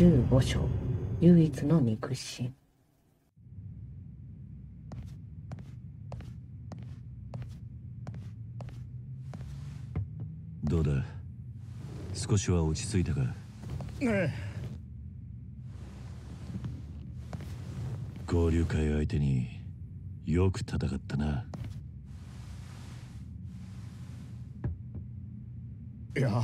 15章。唯一の肉親。どうだ？少しは落ち着いたか？え。交流会相手によく戦ったな。えいや。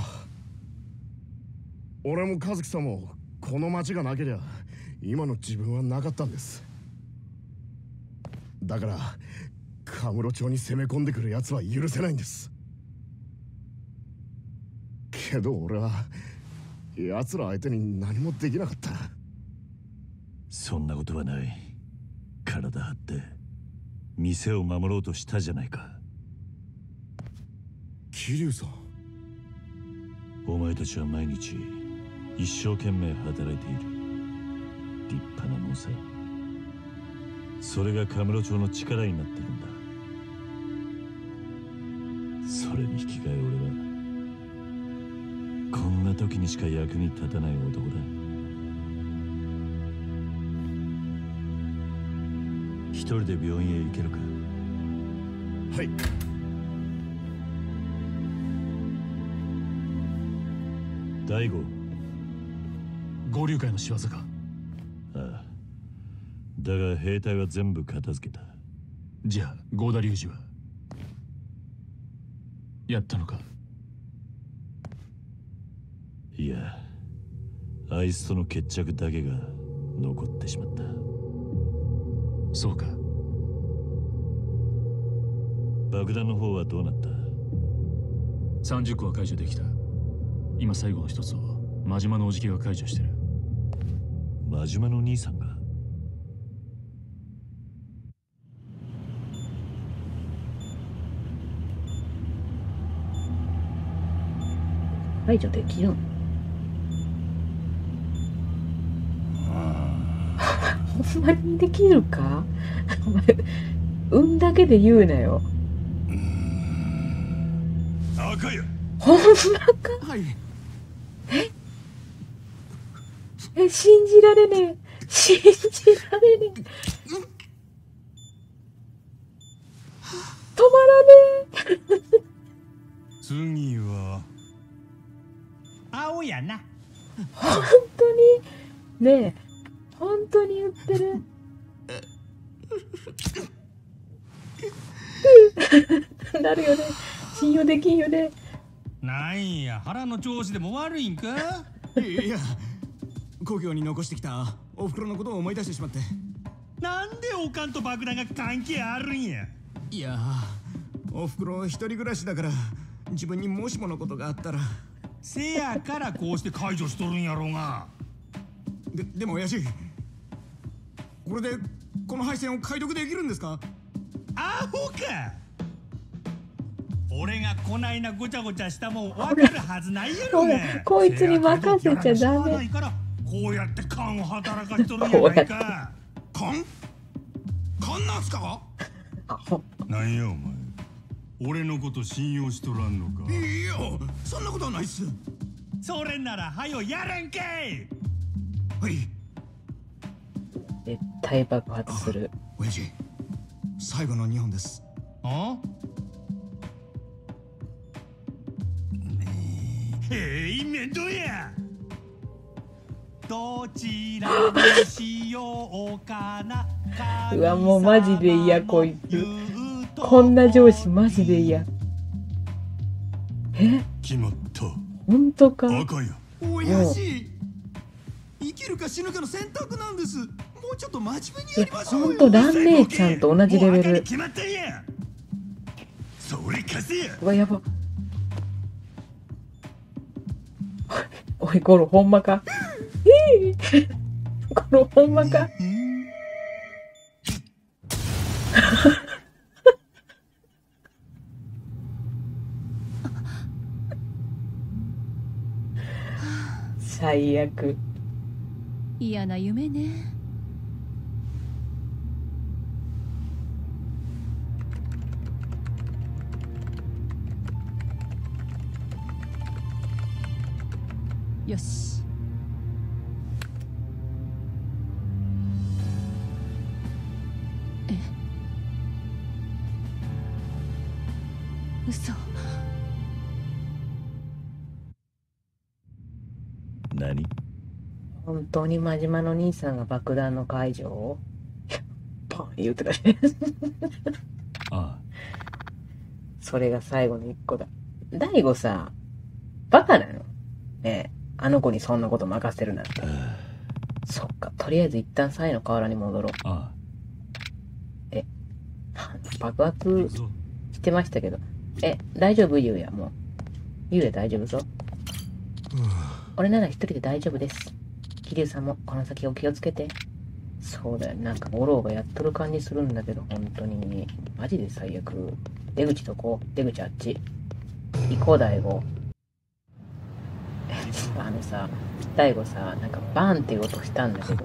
俺も和樹さんもこの町がなけりゃ今の自分はなかったんです。だからカムロ町に攻め込んでくる奴は許せないんです。けど俺は奴ら相手に何もできなかった。そんなことはない。体張って店を守ろうとしたじゃないか。桐生さん。お前たちは毎日一生懸命働いている。立派なもんさそれがカムロ町の力になってるんだ。それに引き換え俺はこんな時にしか役に立たない男だ。一人で病院へ行けるか？はい。大悟合流会の仕業か？ああ。だが兵隊は全部片付けた。じゃあ合田隆二は？やったのか？いやあいつとの決着だけが残ってしまった。そうか。爆弾の方はどうなった？30個は解除できた。今最後の一つを真島のおじきが解除してる真島の兄さんが。排除できるんほんまにできるか？お前運だけで言うなよ。赤や。ほんまか？はいえ信じられねえ。信じられねえ。止まらねえ。次は。青やな。本当に？ねえ。本当に言ってる。なるよね。信用できんよね。なんや。腹の調子でも悪いんか？いや故郷に残してきたお袋のことを思い出してしまって。なんでおかんと爆弾が関係あるんや。いやお袋一人暮らしだから自分にもしものことがあったら。せやからこうして解除しとるんやろうが。ででも親父これでこの配線を解読できるんですか？アホか。俺がこないなごちゃごちゃしたもん分かるはずないやろほらがこいつに任せちゃダメ。ないからこうやって勘を働かしとるんやないか。勘勘なんすか？なんやお前。俺のこと信用しとらんのか。いやそんなことはないっす。それならはよやれんけい。はい。絶対爆発する。親父最後の2本です。あ？えい面倒やどちらにしようかな。うわもうマジで嫌こいつ。こんな上司マジで嫌。え？決まった。本当か？赤や親父生きるか死ぬかの選択なんです。もうちょっと真面目にやえりましょうよ。ほんと蘭姉ちゃんと同じレベもう赤にル決まったんや。それ貸せや。うわやば。おいこのほんまか？えーこのほんまか。最悪。嫌な夢ね。よし。当に真島の兄さんが爆弾の解除を？パン言うてたね。あそれが最後の一個だ。大悟さ、バカなの？ねえ、あの子にそんなこと任せるなんて。そっか、とりあえず一旦サイの河原に戻ろう。あ爆ああ発行くぞしてましたけど。え、大丈夫？ゆうや、もう。ゆうや大丈夫ぞ。俺なら一人で大丈夫です。桐生さんもこの先お気をつけて。そうだよ、なんか五郎がやっとる感じするんだけど、本当に。マジで最悪。出口どこ出口あっち。行こう、大悟。あのさ、大悟さ、なんかバーンっていう音したんだけど、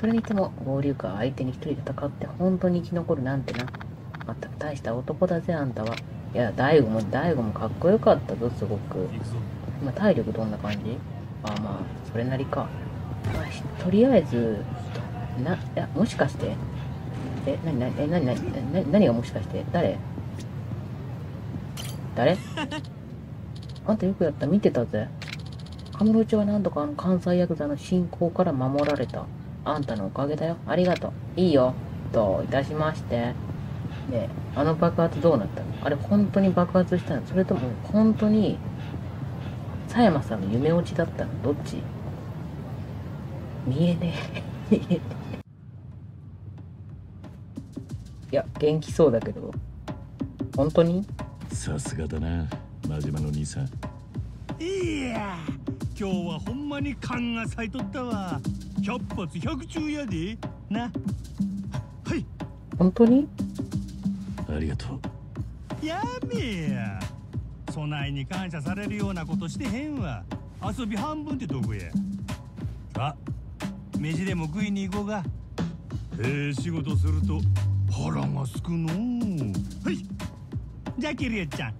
それにしても合流か相手に一人で戦って本当に生き残るなんてな。まったく大した男だぜ、あんたは。いや、大悟も大悟もかっこよかったぞ、すごく。今体力どんな感じ？あまあそれなりか、とりあえずないやもしかしてえなになにえなになにな何がもしかして誰？誰？あんたよくやった？見てたぜ。カムロ町は何とかあの関西ヤクザの侵攻から守られた。あんたのおかげだよ。ありがとう。いいよ。どういたしまして。ねえあの爆発どうなった？のあれ本当に爆発したの？それとも本当に佐山さんの夢落ちだったの？どっち？見えねえ。いや、元気そうだけど。本当に？さすがだな真島の兄さん。いや今日はほんまに勘が咲いとったわ。百発百中やで。な。はい。本当に？ありがとう。やめや。備えに感謝されるようなことしてへんわ。遊び半分ってどこや。あ飯でも食いに行こうが。ええ仕事すると腹がすくのう。はい。じゃあキリエちゃん。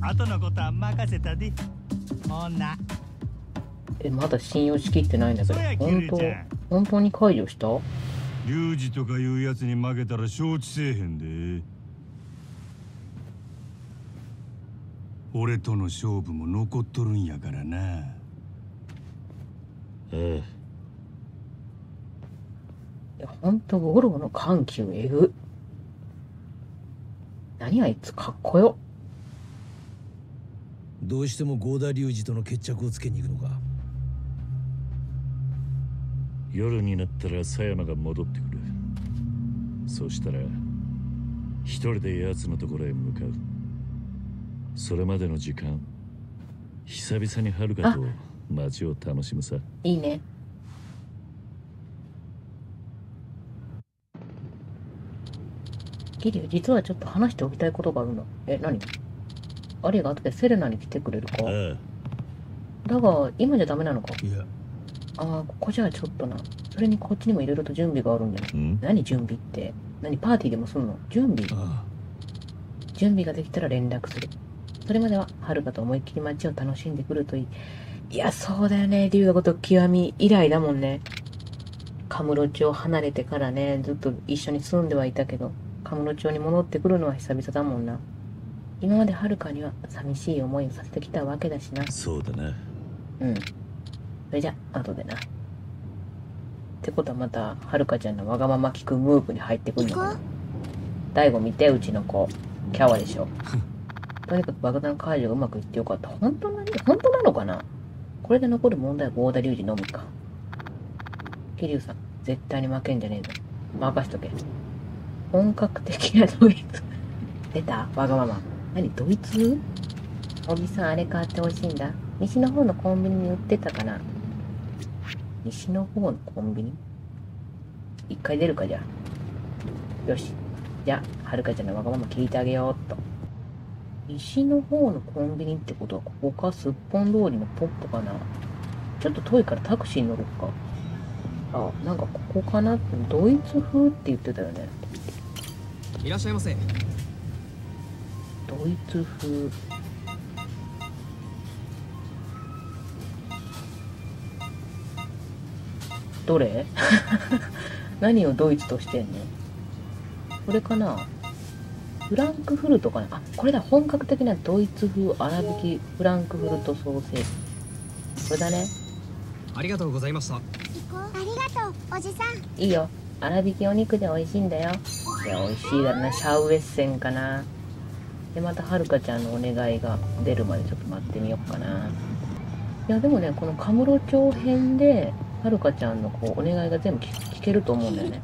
後のことは任せたで。ほな。え、まだ信用しきってないんだけど。本当キリちゃん。本当に解除した？リュウジとかいうやつに負けたら承知せえへんで。俺との勝負も残っとるんやからな。ああいや、本当ゴロの緩急えぐ。何あいつかっこよ。どうしても合田隆二との決着をつけに行くのか夜になったら佐山が戻ってくるそしたら一人で奴のところへ向かうそれまでの時間久々に遥かと街を楽しむさいいね。ギリュウ、実はちょっと話しておきたいことがあるんだ。え、何？アリが後でセレナに来てくれるか？ああだが、今じゃダメなのか？いやああ、ここじゃちょっとな。それにこっちにもいろいろと準備があるんじゃないうん？何準備って？何パーティーでもするの？準備あ準備ができたら連絡する。それまでは、はるかと思いっきり街を楽しんでくるといい。いや、そうだよね。竜がこと極み以来だもんね。カムロ町を離れてからね、ずっと一緒に住んではいたけど、カムロ町に戻ってくるのは久々だもんな。今まではるかには寂しい思いをさせてきたわけだしな。そうだなうん。それじゃ、後でな。ってことはまた、はるかちゃんのわがまま聞くムーブに入ってくるのかな。大悟見て、うちの子。キャワでしょ。とにかく爆弾解除がうまくいってよかった。本当なに本当なのかなこれで残る問題は合田隆二のみか。桐生さん、絶対に負けんじゃねえぞ。任しとけ。本格的なドイツ。出た？わがまま。何？ドイツ？おじさん、あれ買ってほしいんだ。西の方のコンビニに売ってたかな西の方のコンビニ？一回出るかじゃあ。よし。じゃあ、はるかちゃんのわがまま聞いてあげようっと。西の方のコンビニってことはここか？すっぽん通りのポッポかな？ちょっと遠いからタクシーに乗ろっか。あ、なんかここかな？って、ドイツ風って言ってたよね。いらっしゃいませドイツ風。どれ？何をドイツとしてんの？これかな？フランクフルトかな？あ、これだ。本格的なドイツ風粗挽きフランクフルトソーセージ。これだね。ありがとうございました行こうありがとうおじさんいいよ。粗挽きお肉で美味しいんだよ。いや、美味しいだな。シャウエッセンかな。で、またはるかちゃんのお願いが出るまでちょっと待ってみようかな。いや、でもね、このカムロ町編で、はるかちゃんのこう、お願いが全部聞けると思うんだよね。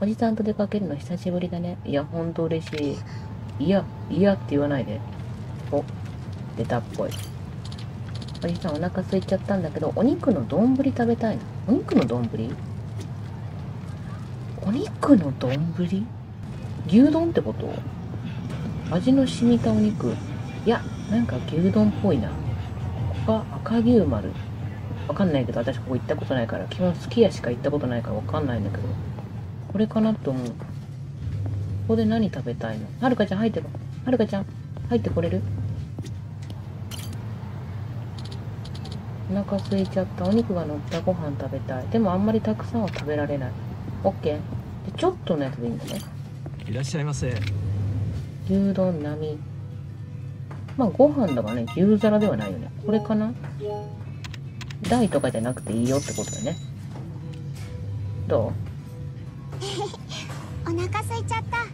おじさんと出かけるの久しぶりだね。いや、ほんと嬉しい。いや、いやって言わないで。お、出たっぽい。おじさんお腹空いちゃったんだけど、お肉の丼食べたいの。お肉の丼？お肉の丼？牛丼ってこと？味の染みたお肉。いや、なんか牛丼っぽいな。ここが赤牛丸。わかんないけど、私ここ行ったことないから、基本すき家しか行ったことないからわかんないんだけど。これかなと思う。ここで何食べたいの？はるかちゃん入ってこ。はるかちゃん、入ってこれる？お腹空いちゃった。お肉が乗ったご飯食べたい。でもあんまりたくさんは食べられない。オッケー。で、ちょっとのやつでいいんだね。いらっしゃいませ牛丼並み。まあご飯だからね、牛皿ではないよね。これかな？台とかじゃなくていいよってことだよね。ど お腹空いちゃったう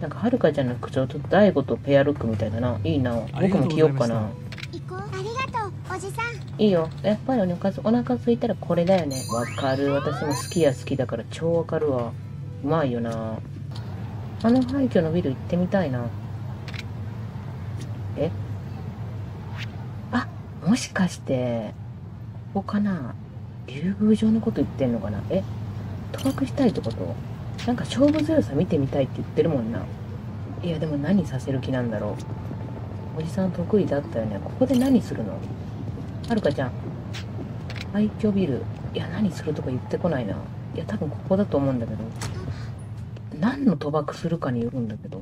なんかはるかちゃんの口調ちょっと大悟とペアルックみたいだな。いいな。僕も着ようかな。行こうありがとうおじさんいいよ。やっぱりお腹すお腹空いたらこれだよね。わかる。私も好きや好きだから超わかるわ。うまいよな。あの廃墟のビル行ってみたいな。え？あ、もしかして、ここかな竜宮城のこと言ってんのかな？え？賭博したいってこと？なんか勝負強さ見てみたいって言ってるもんな。いや、でも何させる気なんだろう。おじさん得意だったよね。ここで何するの？はるかちゃん。廃墟ビル。いや、何するとか言ってこないな。いや、多分ここだと思うんだけど。何の賭博するかによるんだけど。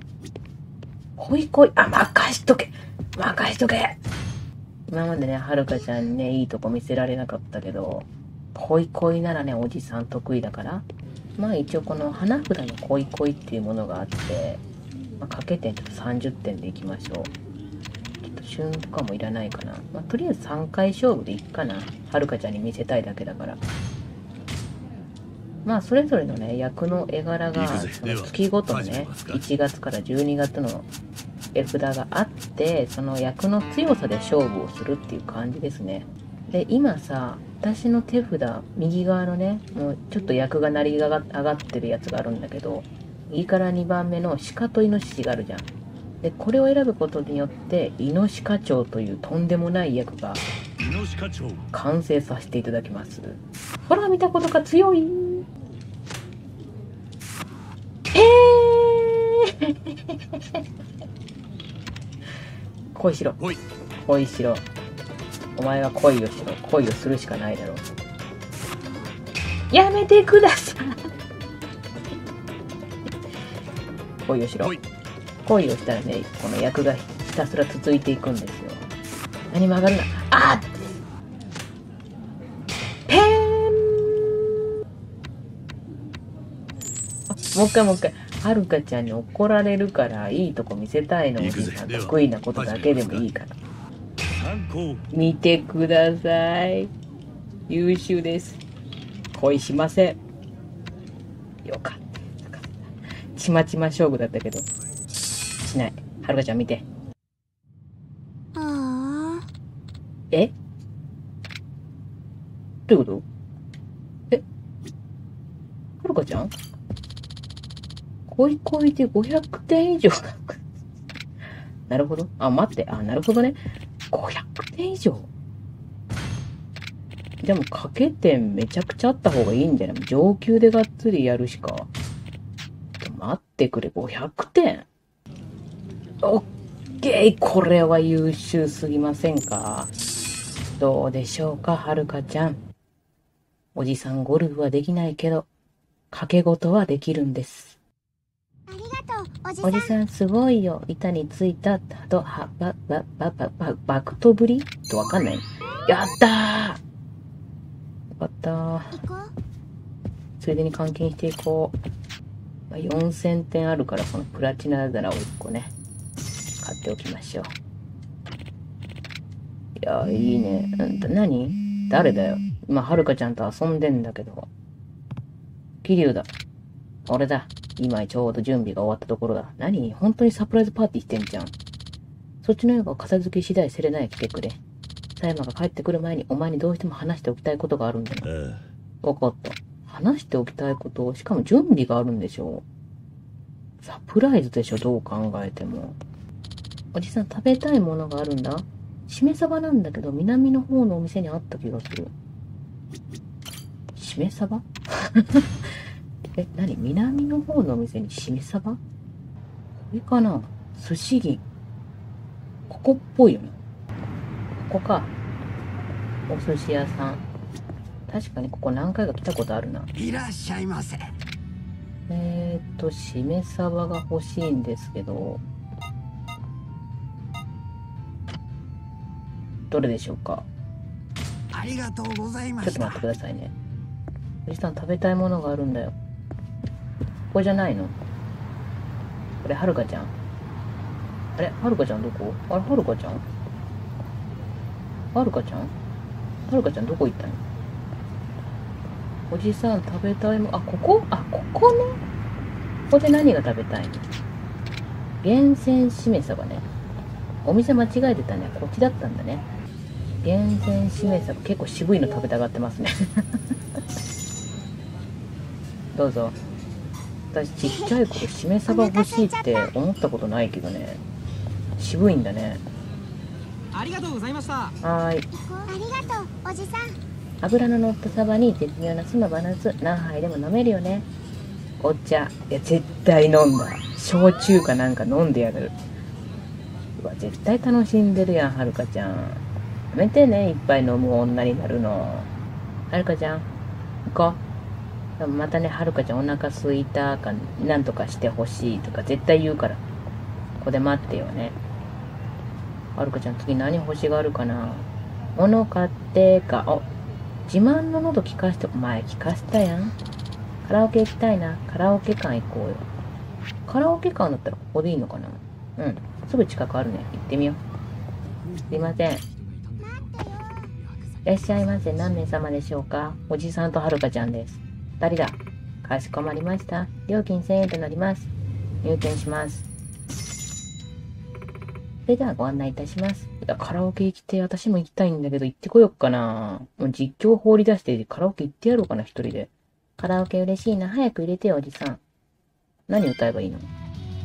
ほいこい。あ、任しとけ任しとけ今までね、はるかちゃんにね、いいとこ見せられなかったけど、恋恋ならね、おじさん得意だから。まあ一応この花札の恋恋っていうものがあって、まあ、掛け点ちょっと30点でいきましょう。ちょっと旬とかもいらないかな。まあ、とりあえず3回勝負でいっかな。はるかちゃんに見せたいだけだから。まあ、それぞれのね、役の絵柄が、その月ごとのね、1月から12月の絵札があって、その役の強さで勝負をするっていう感じですね。で、今さ、私の手札、右側のね、もうちょっと役が成り上がってるやつがあるんだけど、右から2番目の鹿とイノシシがあるじゃん。で、これを選ぶことによって、イノシカチョウというとんでもない役が完成させていただきます。ほら、見たことが強いえー恋しろ。恋しろ。お前は恋をしろ。恋をするしかないだろう。やめてください。恋をしろ。恋をしたらね、この役がひたすら続いていくんですよ。何も上がるな。あペもう一回もう一回。はるかちゃんに怒られるから、いいとこ見せたいのおじさん。得意なことだけでもいいから。見てください。優秀です。恋しません。よかった。ちまちま勝負だったけど。しない。はるかちゃん見て。ああえ？どういうこと？え？はるかちゃん？恋恋で500点以上なるほど。あ、待って。あ、なるほどね。500点以上でも、掛け点めちゃくちゃあった方がいいんじゃない上級でがっつりやるしか。待ってくれ、500点オッケーこれは優秀すぎませんか？どうでしょうか、はるかちゃん。おじさんゴルフはできないけど、掛け事はできるんです。おじさんすごいよ。板についたと、は、ば、ば、ば、ば、ば、バクトぶりとわかんない。やったーよかったー。ついでに換金していこう。まあ、4000点あるから、このプラチナ皿を1個ね、買っておきましょう。いやー、いいね。うんと、何誰だよ。今、はるかちゃんと遊んでんだけど。桐生だ。俺だ。今ちょうど準備が終わったところだ。何本当にサプライズパーティーしてんじゃん。そっちの映画を片付け次第セレナへ来てくれ。佐山が帰ってくる前にお前にどうしても話しておきたいことがあるんだよ。わかった。話しておきたいことを、しかも準備があるんでしょサプライズでしょ、どう考えても。おじさん食べたいものがあるんだ。しめ鯖なんだけど、南の方のお店にあった気がする。しめ鯖？え、何？南の方のお店にしめ鯖？これかな？寿司銀。ここっぽいよな。ここか。お寿司屋さん。確かにここ何回か来たことあるな。いらっしゃいませえーっと、しめ鯖が欲しいんですけど、どれでしょうか？ありがとうございましちょっと待ったてくださいね。おじさん食べたいものがあるんだよ。ここじゃないの？これ、はるかちゃん。あれ？はるかちゃんどこ？あれ、はるかちゃん？はるかちゃん？はるかちゃんどこ行ったの？おじさん食べたいも、あ、ここ？あ、ここね。ここで何が食べたいの？厳選しめ鯖ね。お店間違えてたね。こっちだったんだね。厳選しめ鯖。結構渋いの食べたがってますね。どうぞ。私ちっちゃい頃しめ鯖欲しいって思ったことないけどね。渋いんだね。ありがとうございました。はーい。ありがとうおじさん。油の乗ったサバに絶妙な酢のバランス何杯でも飲めるよね。お茶。いや絶対飲んだ。焼酎かなんか飲んでやる。うわ絶対楽しんでるやんはるかちゃん。やめてねいっぱい飲む女になるの。はるかちゃん行こうまたねはるかちゃんお腹すいたかなんとかしてほしいとか絶対言うからここで待ってよねはるかちゃん次何欲しがるかな物買ってかお自慢の喉聞かして、前聞かせたやん。カラオケ行きたいな。カラオケ館行こうよ。カラオケ館だったらここでいいのかなうん。すぐ近くあるね。行ってみよう。すいません。いらっしゃいませ。何名様でしょうかおじさんとはるかちゃんです。二人だ。かしこまりました。料金1000円となります。入店します。それではご案内いたします。カラオケ行きて、私も行きたいんだけど、行ってこよっかな。もう実況放り出して、カラオケ行ってやろうかな、一人で。カラオケ嬉しいな。早く入れてよ、おじさん。何歌えばいいの？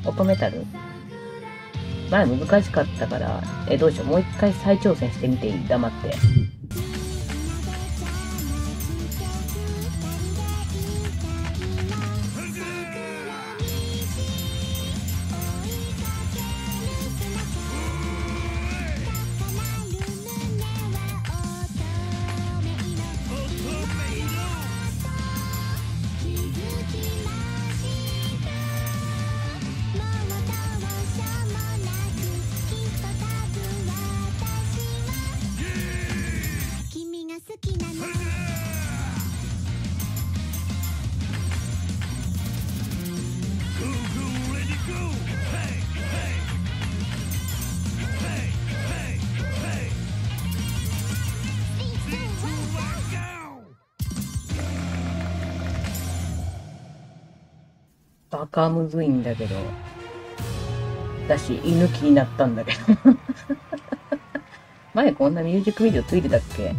乙メタル前難しかったから、え、どうしよう。もう一回再挑戦してみていい？黙って。バカむずいんだけど。だし、犬気になったんだけど。前こんなミュージックビデオついてたっけ？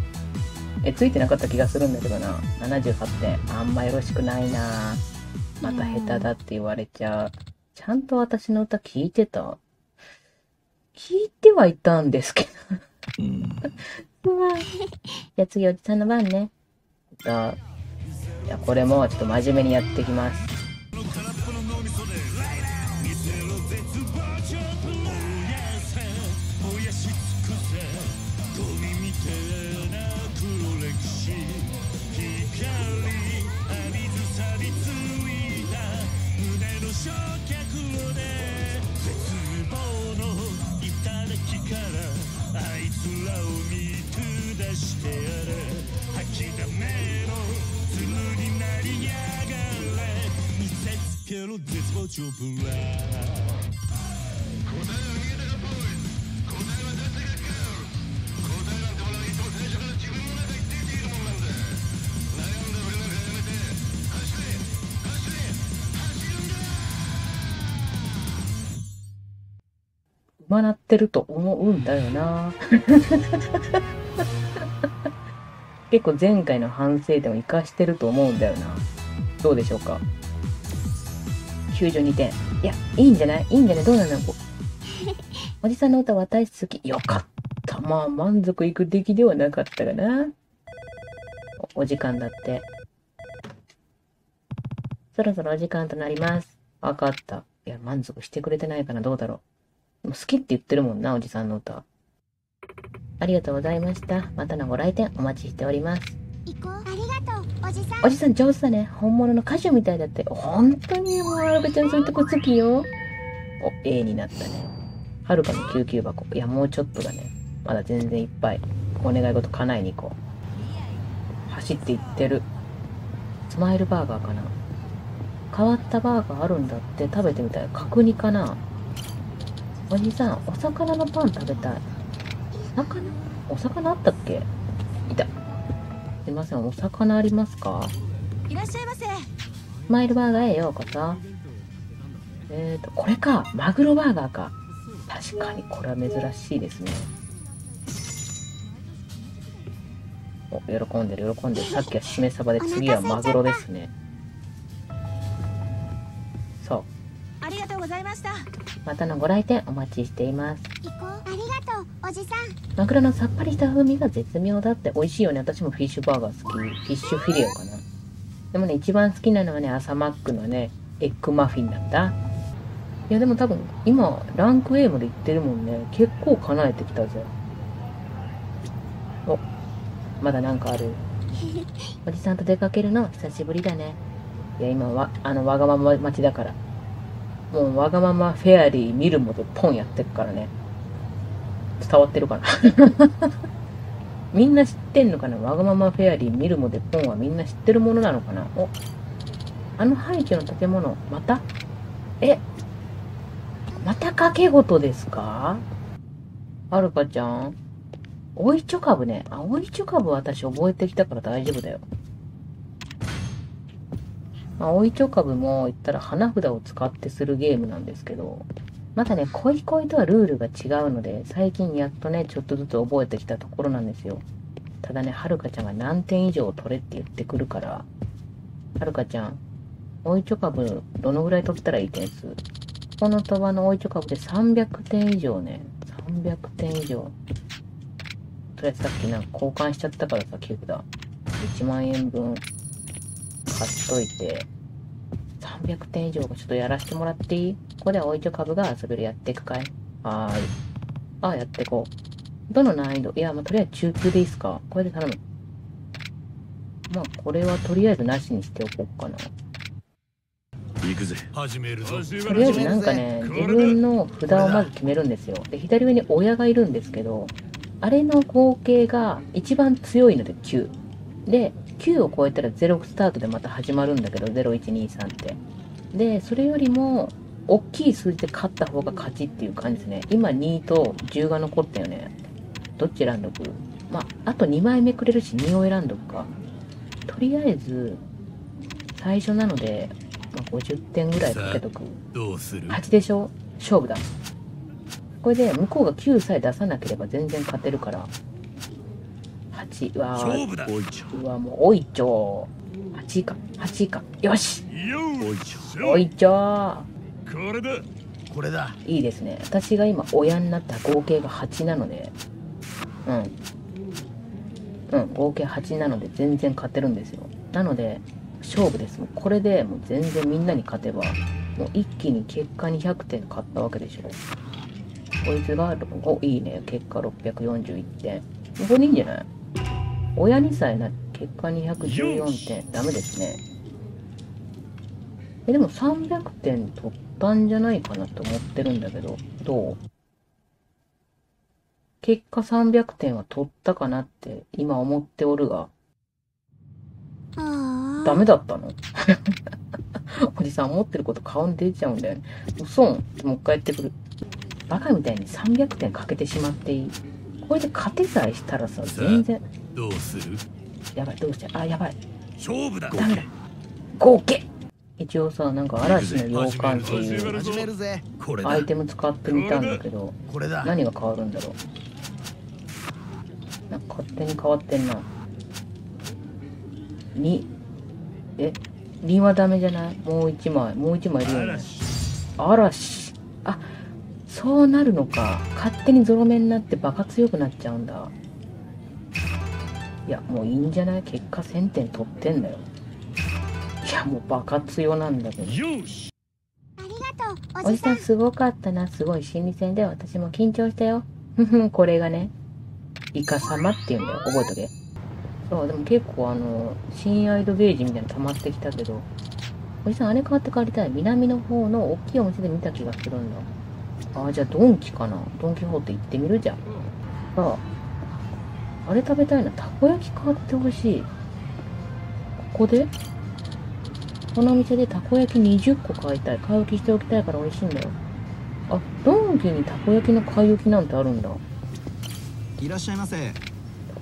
え、ついてなかった気がするんだけどな。78点。あんまよろしくないな。また下手だって言われちゃう。ちゃんと私の歌聞いてた？聞いてはいたんですけど。う わじゃあ次おじさんの番ね。いや、これもちょっと真面目にやってきます。ちはなってると思うんだよな。結構前回の反省点を生かしてると思うんだよな。どうでしょうか？?92 点。いや、いいんじゃない？いいんじゃない？どうなの？おじさんの歌私好き。よかった。まあ、満足いく出来ではなかったかな。お時間だって。そろそろお時間となります。わかった。いや、満足してくれてないかな。どうだろう。好きって言ってるもんな、おじさんの歌。ありがとうございました。またのご来店お待ちしております。おじさん上手だね。本物の歌手みたいだって。本当にもう、はるかちゃんそういうとこ好きよ。お、A になったね。はるかの救急箱。いや、もうちょっとだね。まだ全然いっぱい。お願い事叶えに行こう。走って行ってる。スマイルバーガーかな。変わったバーガーあるんだって食べてみたい。角煮かな。おじさん、お魚のパン食べたい。魚？お魚あったっけ？いた。すいません、お魚ありますか？いらっしゃいませスマイルバーガーへようこそ。えーと、これか。マグロバーガーか。確かにこれは珍しいですね。お、喜んでる、喜んでる。さっきはしめ鯖で次はマグロですね。そう。ありがとうございましたまたのご来店お待ちしています。おじさんマグロのさっぱりした風味が絶妙だって美味しいよね。私もフィッシュバーガー好き。フィッシュフィレオかな。でもね、一番好きなのはね、朝マックのね、エッグマフィンなんだ。いや、でも多分、今、ランク A まで行ってるもんね。結構叶えてきたぜ。お、まだなんかある。おじさんと出かけるの？久しぶりだね。いや、今は、あの、わがまま待ちだから。もう、わがままフェアリー見るもとポンやってくからね。伝わってるかな。みんな知ってんのかな？わがままフェアリー見るもでポンはみんな知ってるものなのかな？おあの廃墟の建物また？え？また掛け事ですか？はるかちゃん？おいちょ株ね。あおいちょ株私覚えてきたから大丈夫だよ。まあ、おいちょ株も言ったら花札を使ってするゲームなんですけど。まだね、恋恋とはルールが違うので、最近やっとね、ちょっとずつ覚えてきたところなんですよ。ただね、はるかちゃんが何点以上取れって言ってくるから、はるかちゃん、おいちょ株、どのぐらい取ったらいい点数この鳥羽のおいちょ株で300点以上ね、300点以上。とりあえずさっきなんか交換しちゃったからさ、寄付だ。1万円分買っといて、300点以上ちょっとやらせてもらっていい？ここではおいちょ株が遊べるやっていくかい？はーい。あ、やっていこう。どの難易度？いや、まあ、とりあえず中級でいいっすか？これで頼む。まあ、これはとりあえずなしにしておこうかな。行くぜ始めるぞとりあえずなんかね、自分の札をまず決めるんですよ。で、左上に親がいるんですけど、あれの合計が一番強いので9。で、9を超えたら0スタートでまた始まるんだけど、0123って。で、それよりも、大きい数字で勝った方が勝ちっていう感じですね。今2と10が残ったよね。どっち選んどく？まあ、あと2枚めくれるし2を選んどくか。とりあえず、最初なので、まあ、50点ぐらいかけとく。どうする？8でしょ？勝負だ。これで向こうが9さえ出さなければ全然勝てるから。8、うわ勝負だおいちうわもう、おいちょー。8位か、8位か。よしおいちょおいちょー。これだこれだいいですね。私が今親になった合計が8なので、うん。うん、合計8なので全然勝てるんですよ。なので、勝負です。もうこれでもう全然みんなに勝てば、もう一気に結果200点勝ったわけでしょ。こいつが、お、いいね。結果641点。これでいいんじゃない？親にさえな、結果214点。ダメですね。え、でも300点取ったんじゃないかなと思ってるんだけど、どう？結果300点は取ったかなって今思っておるが、あダメだったの？おじさん思ってること顔に出ちゃうんだよね。嘘もう一回やってくる。バカみたいに300点かけてしまっていい。これで勝てさえしたらさ、全然。どうする？やばい、どうしちゃうあ、やばい。勝負だダメだ。合計一応さなんか嵐の洋館っていうアイテム使ってみたんだけど何が変わるんだろう？なんか勝手に変わってんな。にえ？輪はダメじゃない？もう一枚。もう一枚いるよね。嵐。あそうなるのか。勝手にゾロ目になってバカ強くなっちゃうんだ。いやもういいんじゃない？結果1000点取ってんだよ。いやもうバカ強なんだけどよしありがとうおじさんすごかったな。すごい心理戦で私も緊張したよ。ふふ、これがね、イカ様って言うんだよ。覚えとけ。そう、でも結構あの、新アイドゲージみたいなの溜まってきたけど、おじさんあれ買って帰りたい？南の方の大きいお店で見た気がするんだ。あ、じゃあドンキかな？ドンキホーテ行ってみる？じゃん。さあ、あれ食べたいな。たこ焼き買ってほしい。ここで？このお店でたこ焼き20個買いたい。買い置きしておきたいから美味しいんだよ。あ、ドンキにたこ焼きの買い置きなんてあるんだ。いらっしゃいませた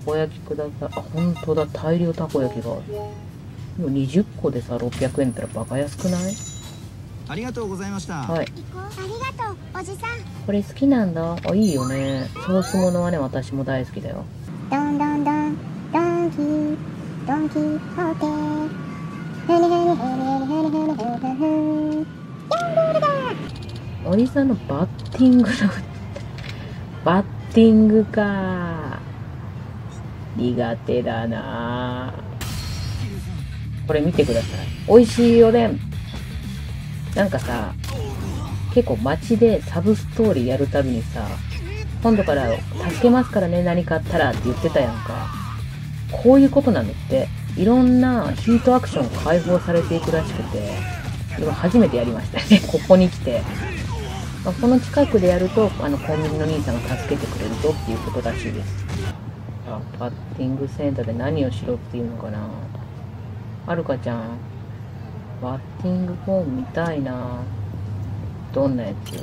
こ焼きください。あ、本当だ。大量たこ焼きがある。でも20個でさ、600円ってらバカ安くない？ありがとうございましたはい。ありがとうおじさんこれ好きなんだ。あ、いいよね。ソースものはね、私も大好きだよ。ドンドンドンドンキドンキホーテおじさんのバッティングの、バッティングか。苦手だなこれ見てください。美味しいおでん。なんかさ、結構街でサブストーリーやるたびにさ、今度から助けますからね、何かあったらって言ってたやんか。こういうことなんだって。いろんなヒートアクションが解放されていくらしくて、今初めてやりましたね。ここに来て。まあ、この近くでやると、あの、コンビニの兄さんが助けてくれるぞっていうことらしいです。あ、バッティングセンターで何をしろっていうのかな。はるかちゃん、バッティングフォーム見たいな。どんなやつ？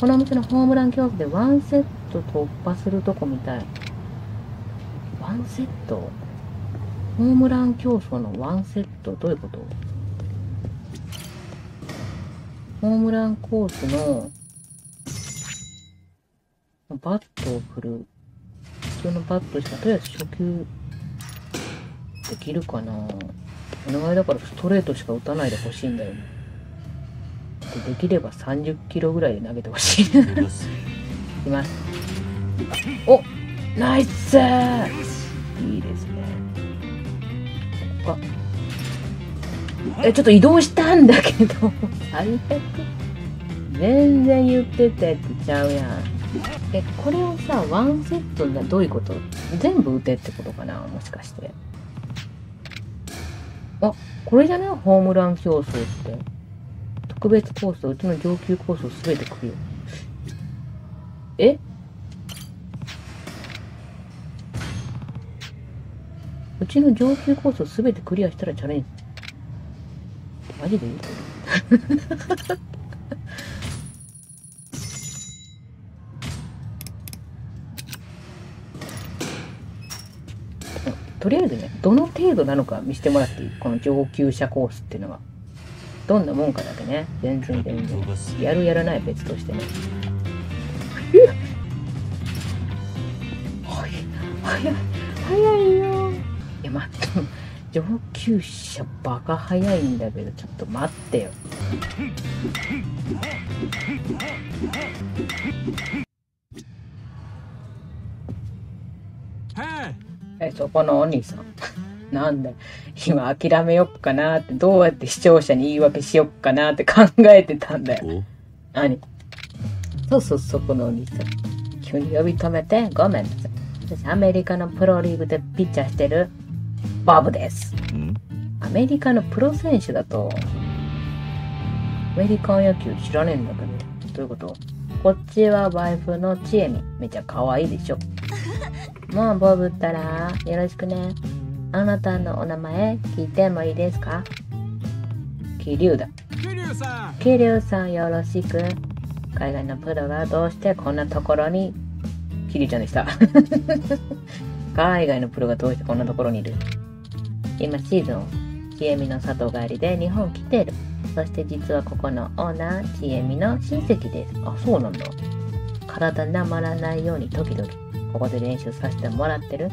このお店のホームラン競争でワンセット突破するとこみたい。ワンセット？ホームラン競争のワンセットどういうこと？ホームランコースのバットを振る。普通のバットしか、とりあえず初球できるかなお願いだからストレートしか打たないでほしいんだよね。でできれば30キロぐらいで投げてほしい。いきます。おナイスいいですね。あえ、ちょっと移動したんだけど、最悪。全然言ってたやつちゃうやん。え、これをさ、ワンセットなどういうこと？全部打てってことかな？もしかして。あ、これじゃねホームラン競争って。特別コース、うちの上級コースを全てクリア。え？うちの上級コースを全てクリアしたらチャレンジ。マジで？とりあえずね、どの程度なのか見せてもらっていい？この上級者コースっていうのは。どんなもんかだけね。全然全然。やるやらない別としてね。早い、早い、早いよ。待って、上級者バカ早いんだけど、ちょっと待ってよ。え、そこのお兄さん。なんだ今諦めよっかなって、どうやって視聴者に言い訳しよっかなって考えてたんだよ。何？そうそう、そこのお兄さん。急に呼び止めてごめんなさい。私、アメリカのプロリーグでピッチャーしてるボブです。アメリカのプロ選手だと、アメリカン野球知らねえんだけど、どういうこと？こっちはワイフのチエミ。めっちゃ可愛いでしょ。もうボブったら、よろしくね。あなたのお名前聞いてもいいですか？キリュウだ。桐生さんキリュウさんよろしく。海外のプロがどうしてこんなところに、キリュウちゃんでした。海外のプロがどうしてこんなところにいる？今シーズンちえみの里帰りで日本来てる。そして実はここのオーナー、ちえみの親戚です。あ、そうなんだ。体なまらないように時々、ここで練習させてもらってる。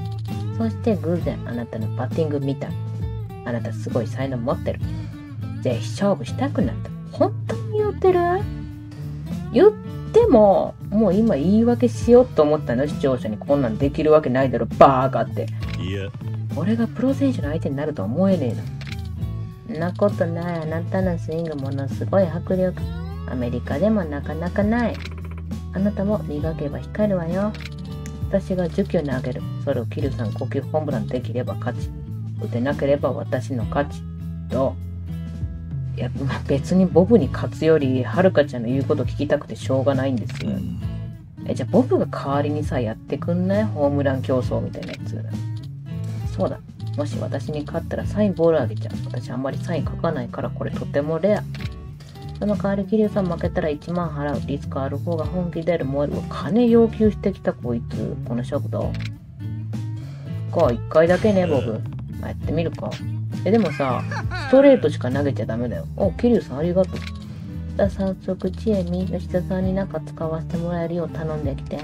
そして偶然あなたのバッティング見た。あなたすごい才能持ってる。ぜひ勝負したくなった。本当に言ってる？言っても、もう今言い訳しようと思ったの？視聴者にこんなんできるわけないだろ、バーカって。いや俺がプロ選手の相手になるとは思えねえな。んなことない。あなたのスイングものすごい迫力。アメリカでもなかなかない。あなたも磨けば光るわよ。私が10球投げる。それをキルさん呼吸ホームランできれば勝ち。打てなければ私の勝ち。どういや、まあ別にボブに勝つより、はるかちゃんの言うこと聞きたくてしょうがないんですよ。え、じゃあボブが代わりにさ、やってくんない？ホームラン競争みたいなやつ。そうだ。もし私に勝ったらサインボールあげちゃう。私あんまりサイン書かないからこれとてもレア。その代わり桐生さん負けたら1万払う。リスクある方が本気出る燃える。金要求してきたこいつ。この食堂。か、1回だけね、ボブ。やってみるか。え、でもさ、ストレートしか投げちゃダメだよ。お、桐生さんありがとう。じゃあ早速、知恵み、吉田さんになんか使わせてもらえるよう頼んできて。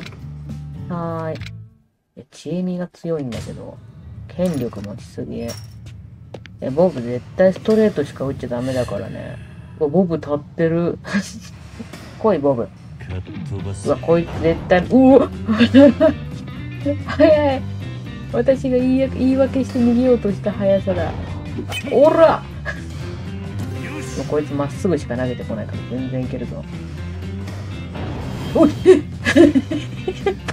はーい。え、知恵みが強いんだけど。権力持ちすぎえ。ボブ絶対ストレートしか打っちゃダメだからね。うボブ立ってる。来い、ボブ。うわ、こいつ絶対、うわ 早い。私が言い言い訳して逃げようとした速さだ。おらもうこいつまっすぐしか投げてこないから全然いけるぞ。おい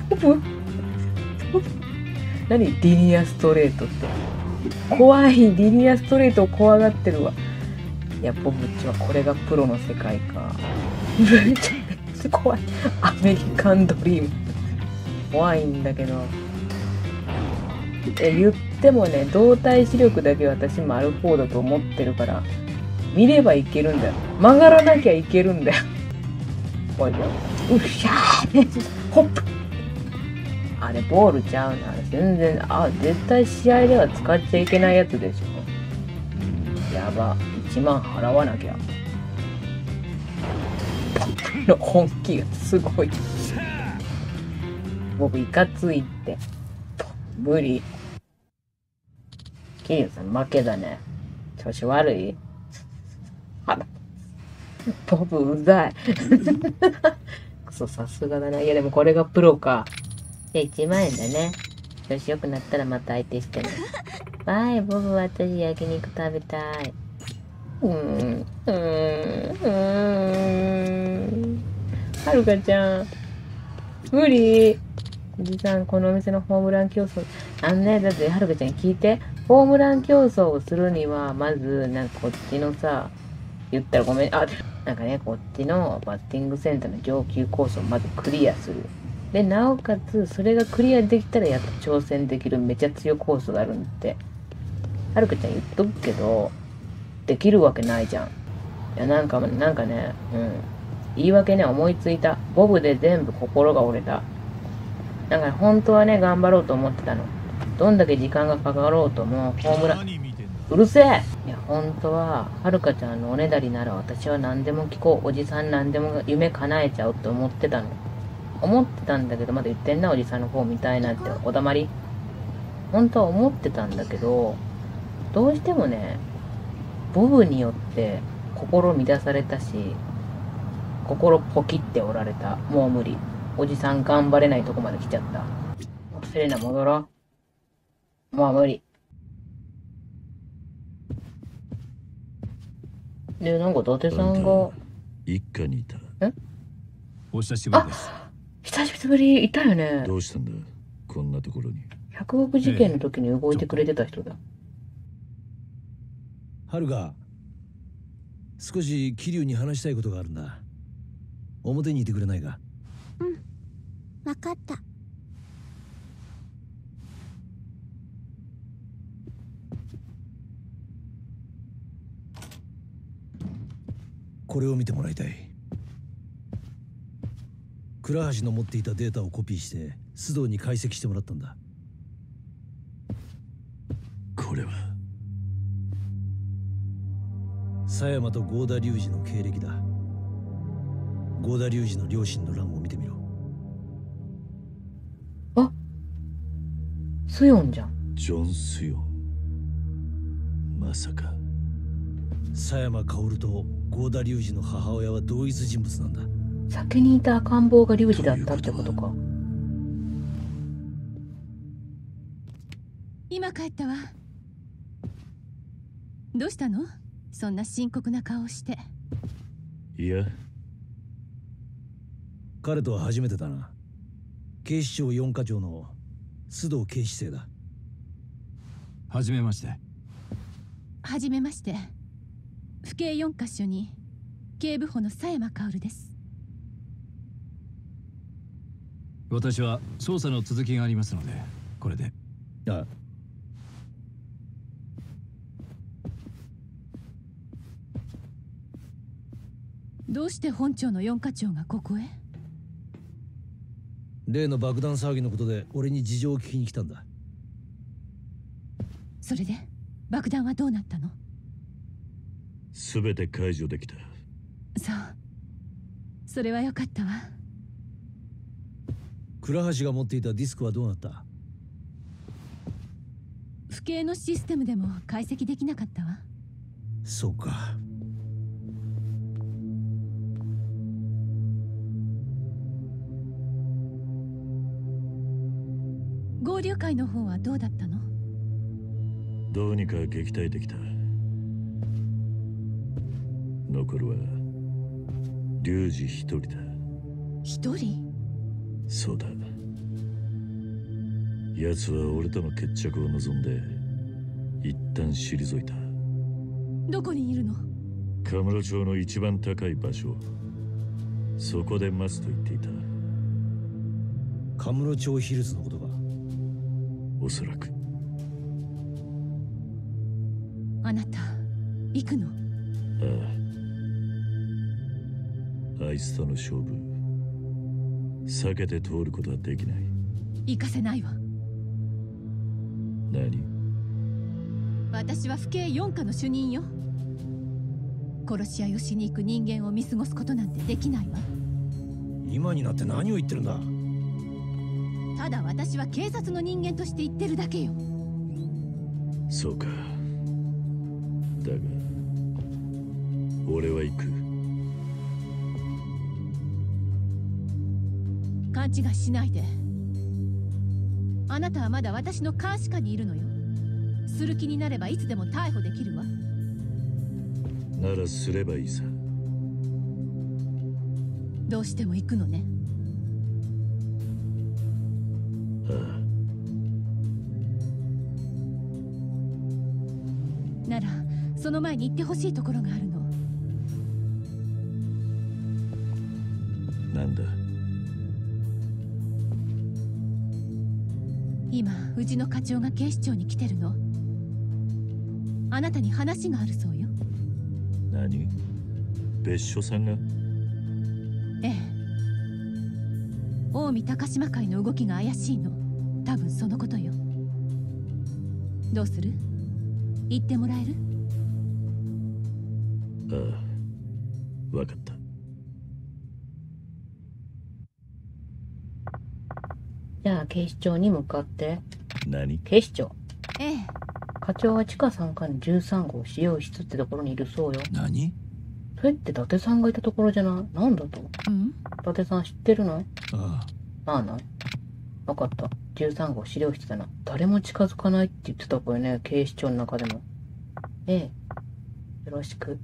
ボブ 何？リニアストレートって。怖いリニアストレートを怖がってるわ。いや、ボブっちはこれがプロの世界か。めっちゃ怖い。アメリカンドリーム。怖いんだけど。え、言ってもね、動体視力だけ私もアルフォーだと思ってるから、見ればいけるんだよ。曲がらなきゃいけるんだよ。おいよ。うっしゃーホップあれ、ボールちゃうな。全然、あ、絶対試合では使っちゃいけないやつでしょ。やば。1万払わなきゃ。の本気がすごい。僕、いかついって。無理。キリュウさん、負けだね。調子悪い？あら。ボブ、うざい。くそ、さすがだな。いや、でもこれがプロか。じゃあ1万円だね。調子良くなったらまた相手してね。バイ、ボブ、私焼肉食べたい。うーん、うーん、うーん。はるかちゃん。無理。おじさん、このお店のホームラン競争。あのね、だって、はるかちゃん聞いて。ホームラン競争をするには、まず、なんかこっちのさ、言ったらごめん、あ、なんかね、こっちのバッティングセンターの上級コースをまずクリアする。で、なおかつ、それがクリアできたらやっと挑戦できるめちゃ強いコースがあるんだって。はるかちゃん言っとくけど、できるわけないじゃん。いや、なんか、なんかね、うん。言い訳ね、思いついた。ボブで全部心が折れた。だから本当はね、頑張ろうと思ってたの。どんだけ時間がかかろうとも、ホームラン、うるせえいや、本当は、はるかちゃんのおねだりなら私は何でも聞こう。おじさん何でも夢叶えちゃうって思ってたの。思ってたんだけど、まだ言ってんな、おじさんの方みたいなって、おだまり。本当は思ってたんだけど、どうしてもね、ボブによって心乱されたし、心ポキって折られた。もう無理。おじさん頑張れないとこまで来ちゃった。セレナ戻ろう。もう無理。で、なんか伊達さんが、一家にいた。お久しぶりです。久しぶり。いたよね。どうしたんだ？こんなところに。100億事件の時に動いてくれてた人だ。はるか少し桐生に話したいことがあるんだ。表にいてくれないか？わかったこれを見てもらいたい。倉橋の持っていたデータをコピーして須藤に解析してもらったんだ。これは？狭山と合田隆二の経歴だ。合田隆二の両親の欄を見てみろ。スヨンじゃん。ジョン・スヨン。まさか狭山薫と合田隆二の母親は同一人物なんだ。先にいた赤ん坊が隆二だったってことか。今帰ったわ。どうしたの？そんな深刻な顔をして。いや。彼とは初めてだな。警視庁四課長の須藤警視正だ。はじめまして。はじめまして府警四カ所に警部補の佐山薫です。私は捜査の続きがありますのでこれで。あ。どうして本庁の四課長がここへ？例の爆弾騒ぎのことで俺に事情を聞きに来たんだ。それで爆弾はどうなったの？全て解除できた。そう。それはよかったわ。倉橋が持っていたディスクはどうなった？府警のシステムでも解析できなかったわ。そうか。合流会の方はどうだったの？どうにか撃退できた残るはリュウジ一人だ。一人？そうだ。奴は俺との決着を望んで一旦退いた。どこにいるの？カムロ町の一番高い場所そこで待つと言っていた。カムロ町ヒルズのことか。おそらく。あなた行くの？あああいつとの勝負。避けて通ることはできない。行かせないわ。何？私は府警四課の主任よ。殺し合いをしに行く人間を見過ごすことなんてできないわ。今になって何を言ってるんだ？ただ私は警察の人間として言ってるだけよ。そうか。だが俺は行く勘違いしないで。あなたはまだ私の監視下にいるのよ。する気になればいつでも逮捕できるわ。ならすればいいさ。どうしても行くのね。ああ。ならその前に行ってほしいところがあるの。なんだ？今うちの課長が警視庁に来てるのあなたに話があるそうよ何別所さんがええ近江高島会の動きが怪しいの多分そのことよどうする言ってもらえるああわかったじゃあ警視庁に向かって何？警視庁。ええ。課長は地下3階の13号使用室ってところにいるそうよ。何？それって伊達さんがいたところじゃない？なんだと？うん。伊達さん知ってるの？ああ。あな分かった。13号資料室だな。誰も近づかないって言ってたこれね警視庁の中でも。ええ。よろしく。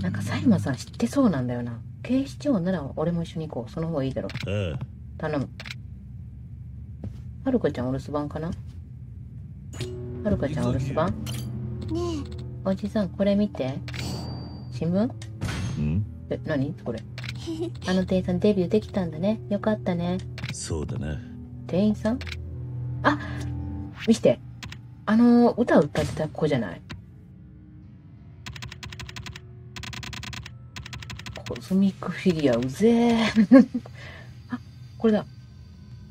なんか佐山さん知ってそうなんだよな。警視庁なら俺も一緒に行こう。その方がいいだろ。ああ。頼むはるかちゃんお留守番かな？はるかちゃんお留守番？ねおじさんこれ見て。新聞？うん？え何？これ。あの店員さんデビューできたんだね。よかったね。そうだな店員さん？あ見して。あの歌歌ってた子じゃない？コズミックフィギュアうぜえ あこれだ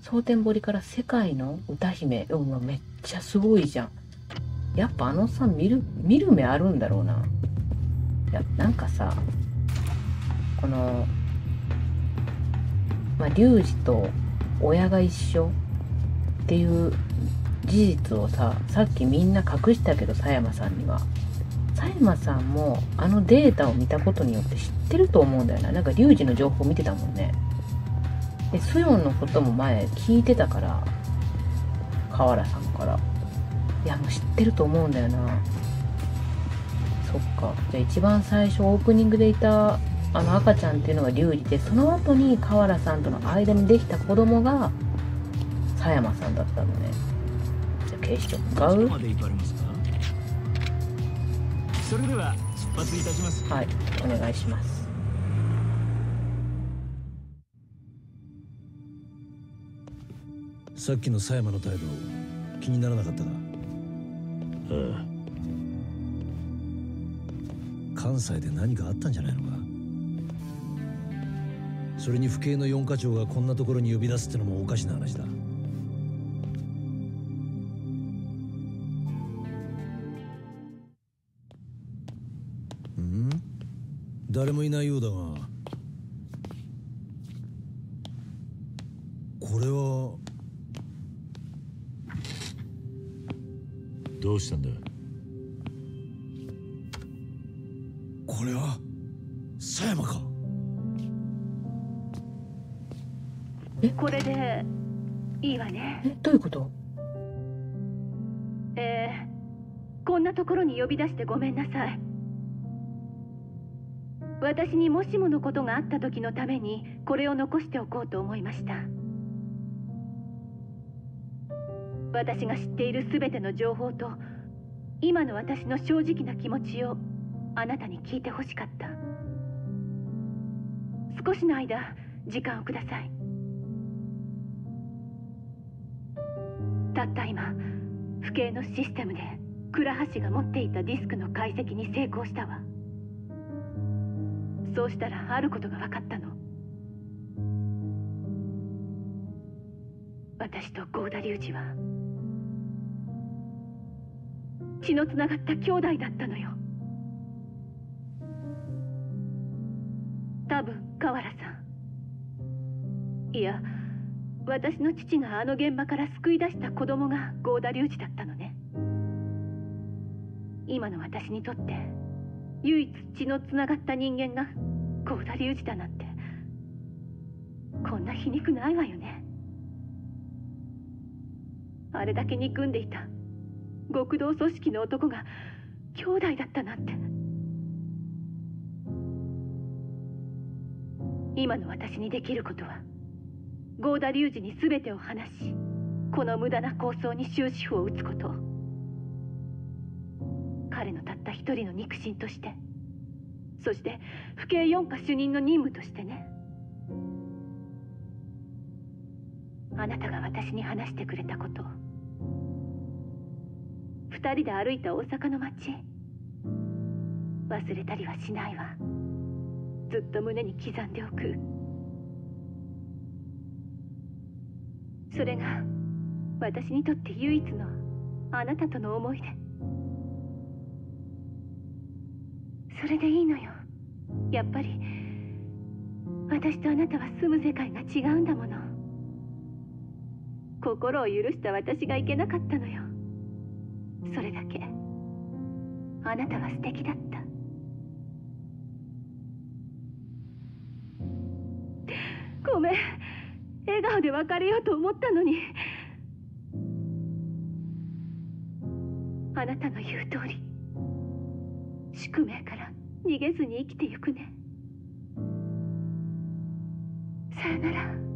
蒼天堀から世界の歌姫。うんめっちゃすごいじゃん。やっぱあのさ見る見る目あるんだろうな。いやなんかさこのまあ龍二と親が一緒っていう事実をささっきみんな隠したけど佐山さんには。佐山さんもあのデータを見たことによって知ってると思うんだよな。なんか龍二の情報見てたもんね。でスヨンのことも前聞いてたから河原さんから。いやもう知ってると思うんだよな。そっか。じゃあ一番最初オープニングでいたあの赤ちゃんっていうのが龍二でその後に河原さんとの間にできた子供が佐山さんだったのね。じゃあ警視庁向かう？まで行かれますか？それでは出発いたしますはい。お願いしますさっきの佐山の態度気にならなかったか？あ関西で何かあったんじゃないのか？それに府警の四課長がこんなところに呼び出すってのもおかしな話だ。ん？誰もいないようだがどうしたんだ？これは佐山か？これでいいわね。え？どういうこと？えー、こんなところに呼び出してごめんなさい。私にもしものことがあった時のためにこれを残しておこうと思いました私が知っている全ての情報と今の私の正直な気持ちをあなたに聞いてほしかった。少しの間時間をください。たった今府警のシステムで倉橋が持っていたディスクの解析に成功したわ。そうしたらあることが分かったの。私と郷田隆二は血のつながった兄弟だったのよ。多分河原さん。いや私の父があの現場から救い出した子供が郷田隆二だったのね。今の私にとって唯一血のつながった人間が郷田隆二だなんてこんな皮肉ないわよね。あれだけ憎んでいた極道組織の男が兄弟だったなんて。今の私にできることは郷田隆二に全てを話しこの無駄な構想に終止符を打つこと。彼のたった一人の肉親としてそして府警四課主任の任務としてね。あなたが私に話してくれたこと二人で歩いた大阪の街忘れたりはしないわ。ずっと胸に刻んでおく。それが私にとって唯一のあなたとの思い出。それでいいのよ。やっぱり私とあなたは住む世界が違うんだもの。心を許した私がいけなかったのよ。それだけ。あなたは素敵だった。ごめん。笑顔で別れようと思ったのに。あなたの言う通り。宿命から逃げずに生きてゆくね。さよなら。